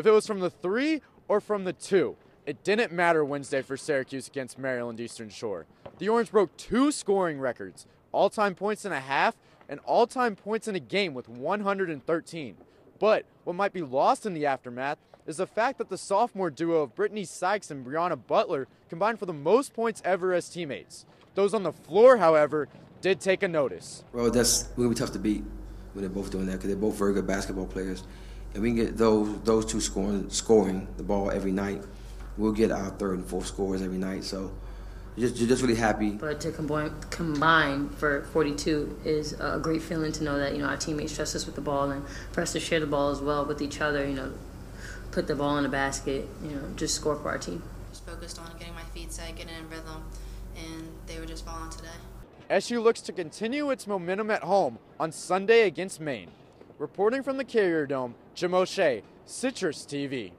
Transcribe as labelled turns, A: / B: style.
A: if it was from the three or from the two. It didn't matter Wednesday for Syracuse against Maryland Eastern Shore. The Orange broke two scoring records all time points in a half and all time points in a game with 113. But what might be lost in the aftermath is the fact that the sophomore duo of Brittney Sykes and Brianna Butler combined for the most points ever as teammates. Those on the floor, however, did take a notice.
B: Well, that's going to be tough to beat when they're both doing that because they're both very good basketball players. And we can get those those two scoring scoring the ball every night we'll get our third and fourth scores every night. So just just really happy.
C: But to combine combine for 42 is a great feeling to know that you know our teammates trust us with the ball and for us to share the ball as well with each other. You know, put the ball in the basket. You know, just score for our team.
D: Just focused on getting my feet set, getting in rhythm, and they were just falling today.
A: SU looks to continue its momentum at home on Sunday against Maine. Reporting from the Carrier Dome, Jim O'Shea, Citrus TV.